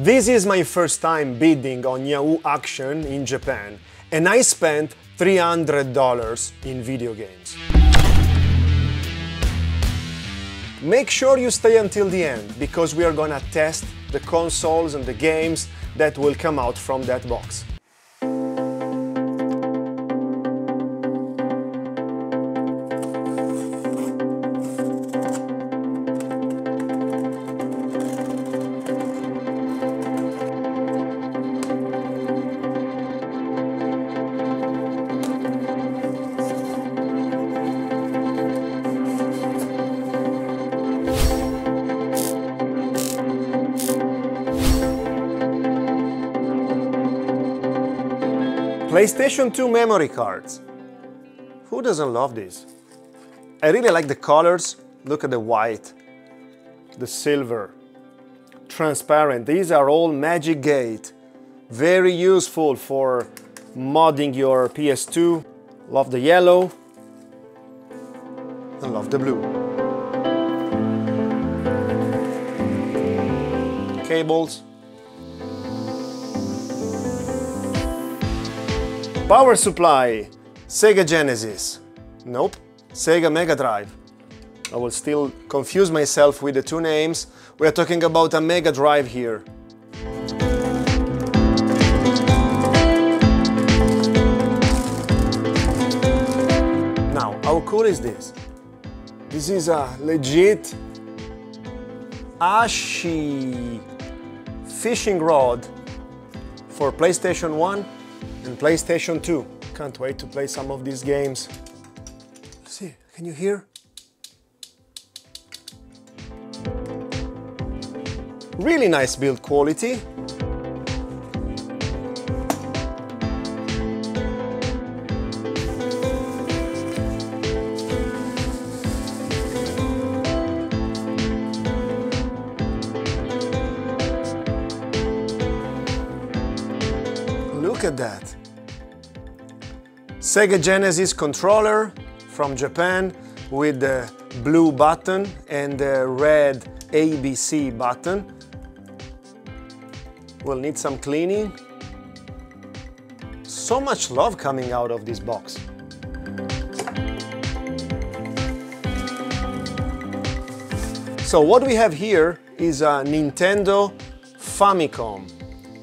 This is my first time bidding on Yahoo Auction in Japan, and I spent $300 in video games. Make sure you stay until the end, because we are gonna test the consoles and the games that will come out from that box. PlayStation 2 memory cards. Who doesn't love these? I really like the colors. Look at the white, the silver, transparent. These are all Magic Gate. Very useful for modding your PS2. Love the yellow and love the blue. Cables, Power supply, Sega Genesis. Nope, Sega Mega Drive. I will still confuse myself with the two names. We are talking about a Mega Drive here. Now, how cool is this? This is a legit ASCII fishing rod for PlayStation 1 and PlayStation 2. Can't wait to play some of these games. See, can you hear? Really nice build quality. Look at that. Sega Genesis controller from Japan with the blue button and the red ABC button. Will need some cleaning. So much love coming out of this box. So what we have here is a Nintendo Famicom.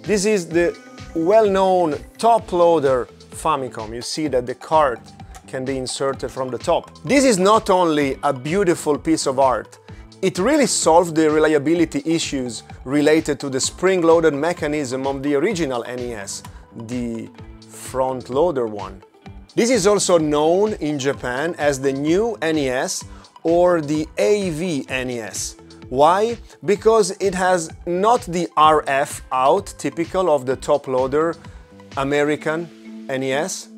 This is the well-known top loader Famicom. You see that the card can be inserted from the top. This is not only a beautiful piece of art, it really solved the reliability issues related to the spring-loaded mechanism of the original NES, the front loader one. This is also known in Japan as the new NES or the AV NES. Why? Because it has not the RF out, typical of the top loader American NES,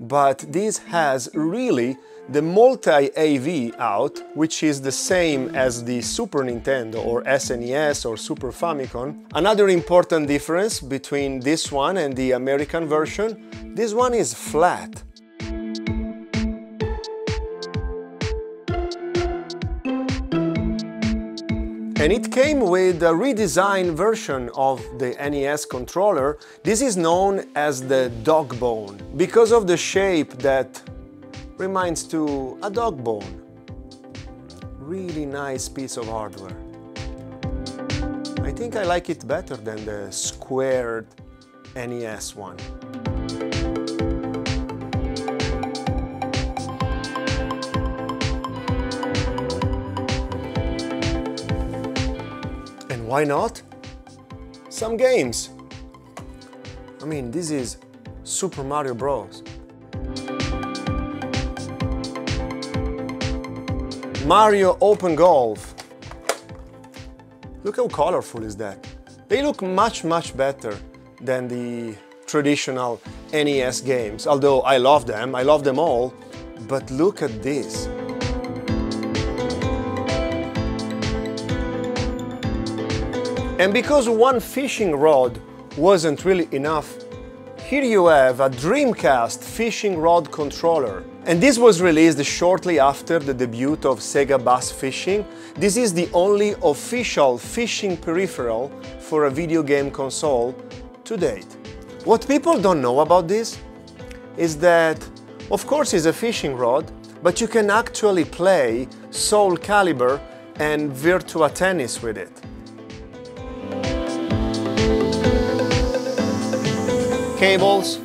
but this has really the multi-AV out, which is the same as the Super Nintendo or SNES or Super Famicom. Another important difference between this one and the American version, this one is flat. And it came with a redesigned version of the NES controller. This is known as the dog bone because of the shape that reminds to a dog bone. Really nice piece of hardware. I think I like it better than the squared NES one. Why not? Some games. I mean, this is Super Mario Bros. Mario Open Golf. Look how colorful is that. They look much, much better than the traditional NES games. Although I love them, I love them all, but look at this. And because one fishing rod wasn't really enough Here you have a Dreamcast fishing rod controller. And this was released shortly after the debut of Sega Bass Fishing. This is the only official fishing peripheral for a video game console to date. What people don't know about this is that, of course, it's a fishing rod, but you can actually play Soul Calibur and Virtua Tennis with it. Cables.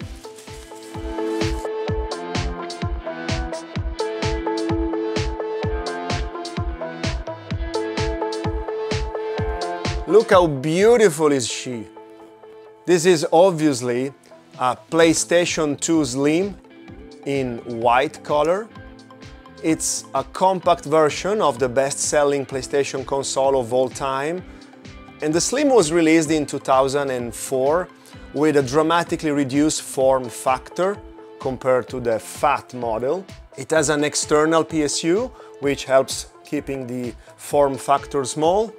Look how beautiful is she. This is obviously a PlayStation 2 Slim in white color. It's a compact version of the best-selling PlayStation console of all time. And the Slim was released in 2004 with a dramatically reduced form factor compared to the fat model. It has an external PSU, which helps keeping the form factor small.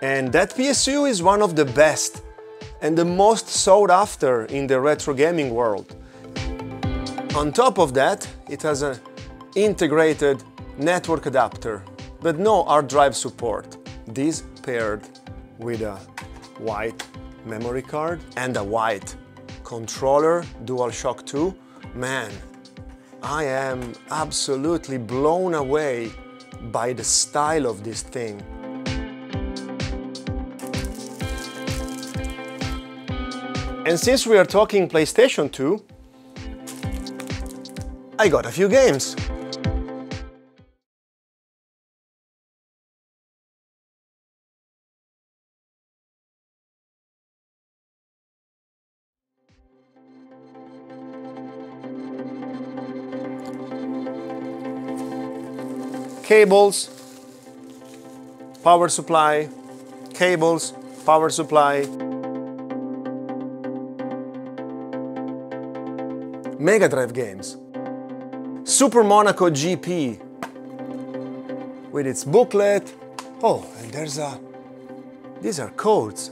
And that PSU is one of the best and the most sought after in the retro gaming world. On top of that, it has an integrated network adapter, but no hard drive support. This paired with a white memory card and a white controller DualShock 2, man, I am absolutely blown away by the style of this thing. And since we are talking PlayStation 2, I got a few games. Cables, power supply, cables, power supply, Mega Drive games. Super Monaco GP with its booklet. Oh, and there's a. These are codes.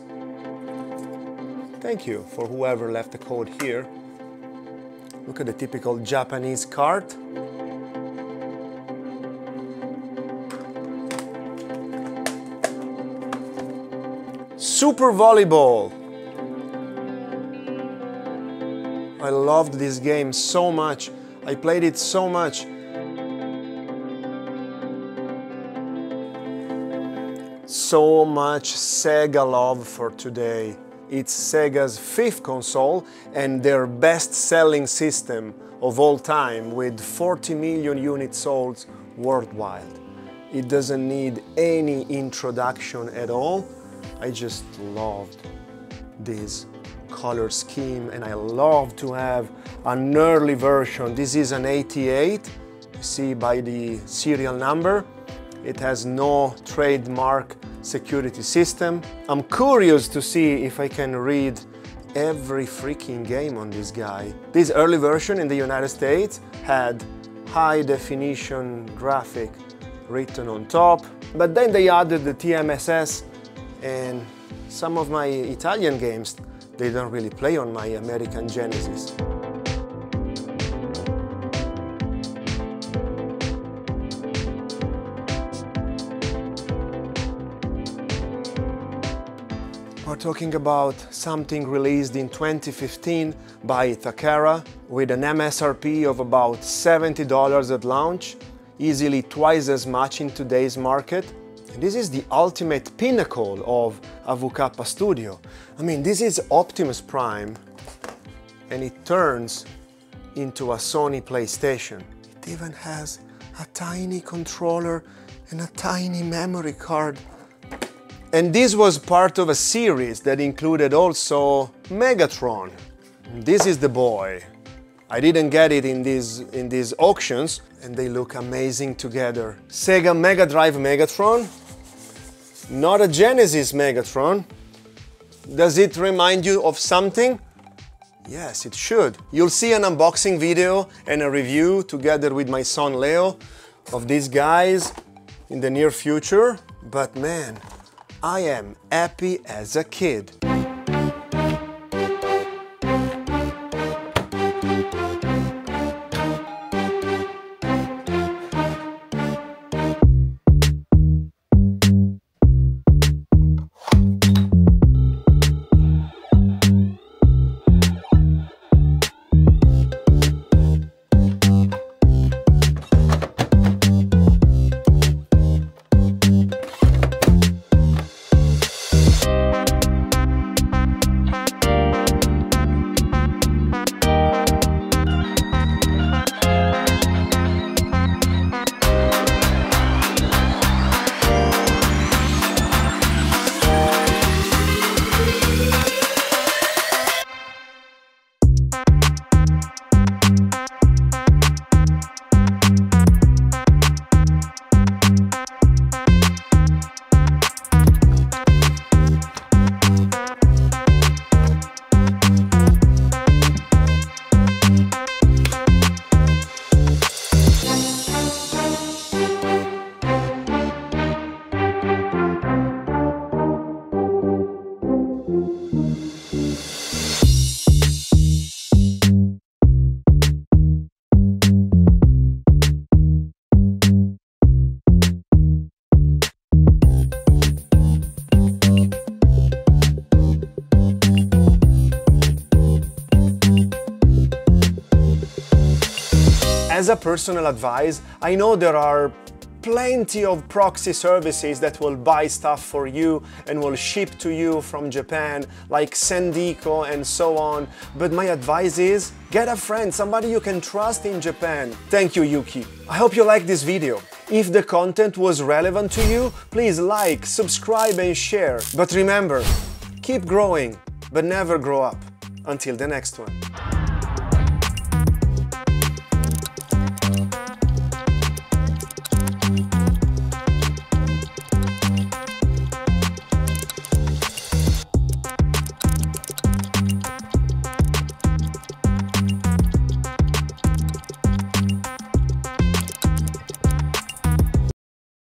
Thank you for whoever left the code here. Look at the typical Japanese cart. Super Volleyball. I loved this game so much. I played it so much. So much Sega love for today. It's Sega's fifth console and their best-selling system of all time with 40 million units sold worldwide. It doesn't need any introduction at all. I just loved this color scheme and I love to have an early version. This is an 88, you see by the serial number. It has no trademark security system. I'm curious to see if I can read every freaking game on this guy. This early version in the United States had high definition graphic written on top, but then they added the TMSS and some of my Italian games they don't really play on my American Genesis. We're talking about something released in 2015 by Takara with an MSRP of about $70 at launch, easily twice as much in today's market. This is the ultimate pinnacle of a Studio. I mean, this is Optimus Prime and it turns into a Sony PlayStation. It even has a tiny controller and a tiny memory card. And this was part of a series that included also Megatron. This is the boy. I didn't get it in these, in these auctions and they look amazing together. Sega Mega Drive Megatron not a Genesis Megatron. Does it remind you of something? Yes, it should. You'll see an unboxing video and a review together with my son Leo of these guys in the near future. But man, I am happy as a kid. A personal advice, I know there are plenty of proxy services that will buy stuff for you and will ship to you from Japan, like Sendico and so on. But my advice is get a friend, somebody you can trust in Japan. Thank you, Yuki. I hope you liked this video. If the content was relevant to you, please like, subscribe and share. But remember, keep growing, but never grow up. Until the next one.